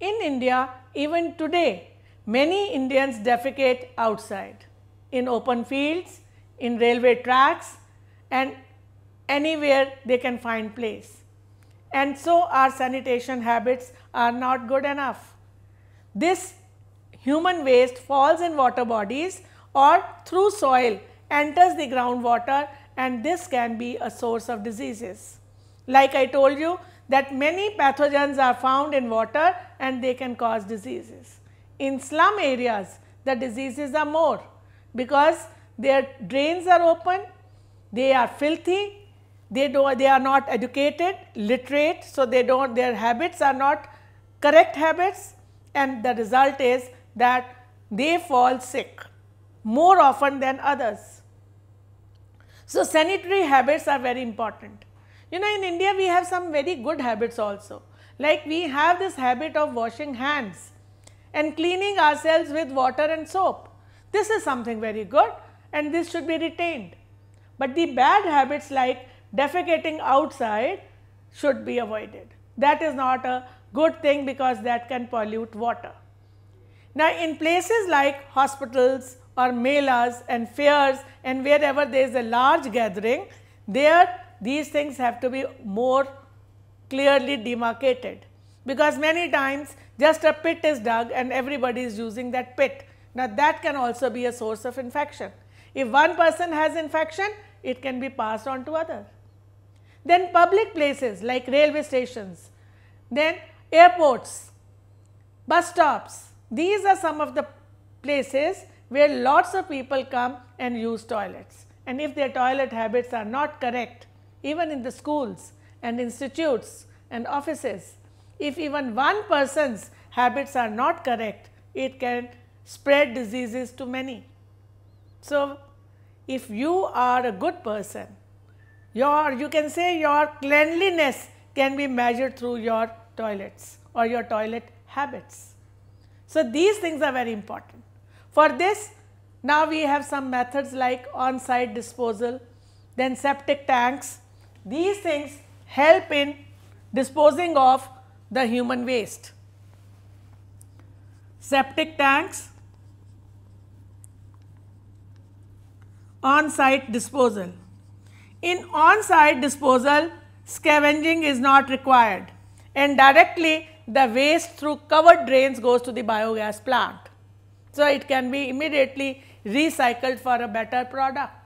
In India, even today, many Indians defecate outside in open fields, in railway tracks and anywhere they can find place. And so our sanitation habits are not good enough. This human waste falls in water bodies or through soil enters the groundwater and this can be a source of diseases. Like I told you that many pathogens are found in water and they can cause diseases. In slum areas the diseases are more because their drains are open, they are filthy, they do they are not educated, literate, so they don't their habits are not correct habits and the result is that they fall sick more often than others. So, sanitary habits are very important. You know in India we have some very good habits also like we have this habit of washing hands and cleaning ourselves with water and soap. This is something very good and this should be retained. But the bad habits like defecating outside should be avoided. That is not a good thing because that can pollute water. Now, in places like hospitals or melas and fairs and wherever there is a large gathering, there these things have to be more clearly demarcated because many times just a pit is dug and everybody is using that pit. Now, that can also be a source of infection. If one person has infection, it can be passed on to others. Then public places like railway stations, then airports, bus stops, these are some of the places where lots of people come and use toilets. And if their toilet habits are not correct, even in the schools and institutes and offices, if even one person's habits are not correct, it can spread diseases to many. So, if you are a good person, your you can say your cleanliness can be measured through your toilets or your toilet habits. So, these things are very important. For this now we have some methods like on-site disposal, then septic tanks. These things help in disposing of the human waste. Septic tanks on-site disposal. In on-site disposal, scavenging is not required and directly the waste through covered drains goes to the biogas plant. So, it can be immediately recycled for a better product.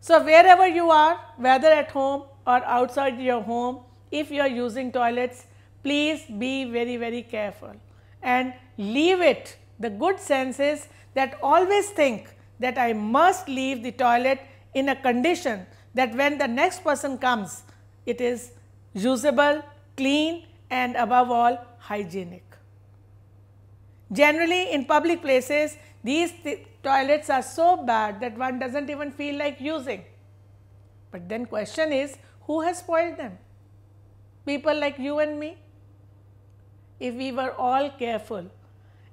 So, wherever you are whether at home or outside your home if you are using toilets please be very very careful and leave it the good sense is that always think that I must leave the toilet in a condition that when the next person comes, it is usable, clean and above all hygienic. Generally in public places, these th toilets are so bad that one does not even feel like using. But then question is, who has spoiled them? People like you and me? If we were all careful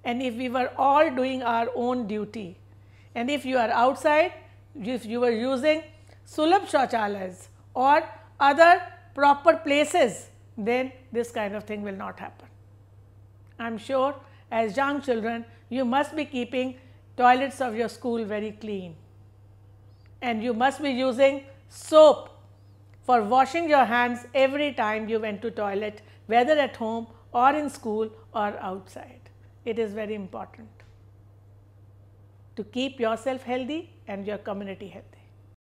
and if we were all doing our own duty, and if you are outside, if you were using Sulabh Shauchalayas or other proper places, then this kind of thing will not happen. I am sure as young children, you must be keeping toilets of your school very clean and you must be using soap for washing your hands every time you went to toilet whether at home or in school or outside. It is very important to keep yourself healthy and your community healthy.